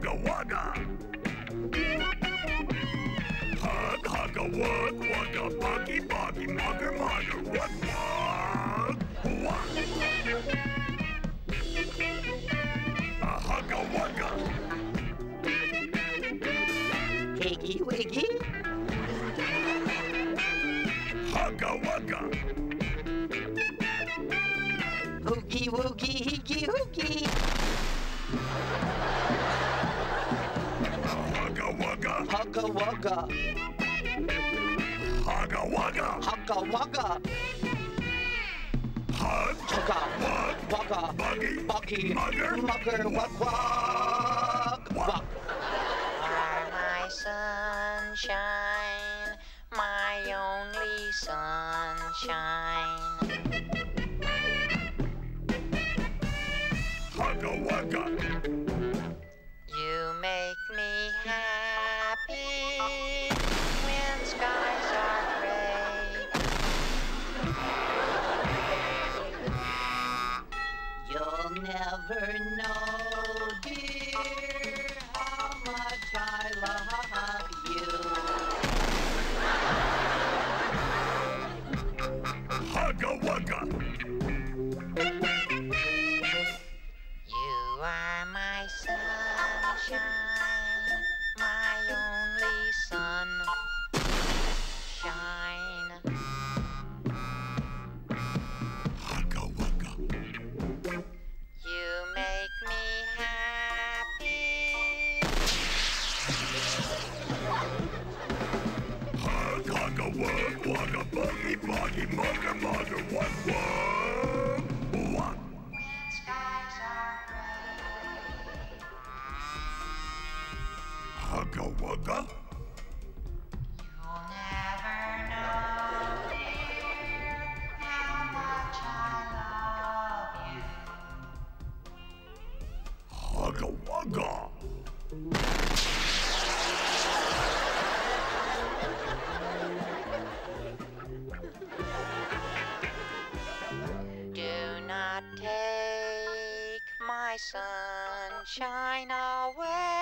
Wugga wugga. Hug, hug a wug, wugga, buggy, buggy, mugger, mugger, wug, wug, wug. A hugga wugga. Piggy wiggy. Hugga wugga. Oogie woogie, higgy hookie. Hugga wugga. Hugga wugga. Hugga wugga. Hugga wugga. Hug. Hugga Wug. wugga. Buggy. Buggy. Mugger. Mugger. Wug wug. Wug. are my sunshine, my only sunshine. Hugga wugga. Never know, dear, how much I love you. Hugga wugga. You. Hugga wugga. Do not take my sunshine away.